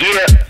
Yeah.